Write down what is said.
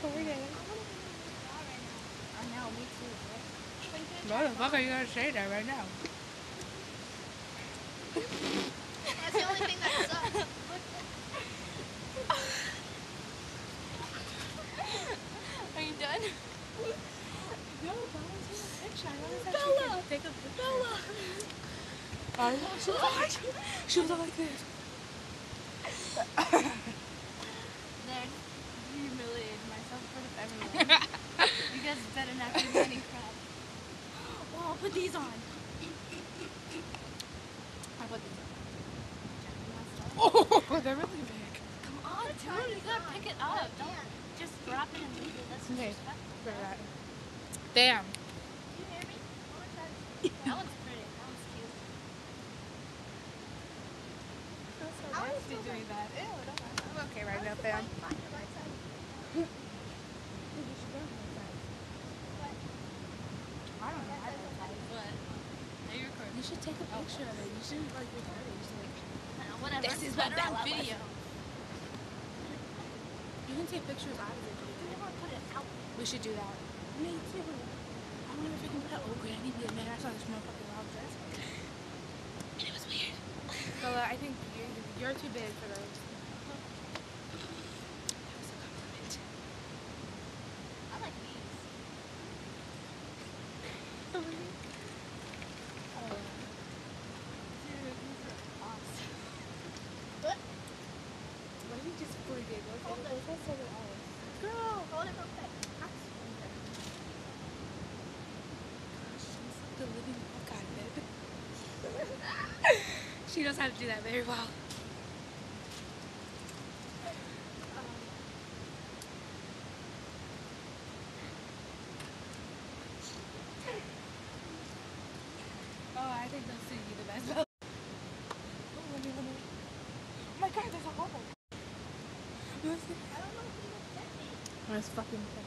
Korean. I know, me too. Why the fuck are you gonna say that right now? That's the only thing that sucks. are you done? No, Bella, Bella. a picture. Bella! Bella! I know, she was like this. better not do any crap. Well, I'll put these on. I put these on. Oh, they're really big. Come on, dude. You gotta pick it up. Don't just drop it and leave it. That's Okay. disrespectful. Look that. Damn. You hear me? That one's pretty. That one's cute. I was Nasty doing that. Ew, don't- I'm okay right now, fam. find the right side. I don't know. I don't know. What? Are you recording? You should take a picture of it. You shouldn't like record it. You should like. Whatever. This is It's what better on Bella was. video. You can take pictures out of it. You to put it out. We should do that. Me too. I wonder if I can put it. Oh, Granny, be man, I saw this motherfucking wild dress. And it was weird. Bella, I think you're, you're too big for those. That was a compliment. I like these. Oh. Dude, these are awesome. Why did you just forget? What's Hold it. What's that something? Girl, hold it real quick. The living fuck out of it. she knows how to do that very well. Oh, I think those suit you the best. Oh, let me, let me. Oh my god, there's a hole. I don't know if you can get me. That's fucking.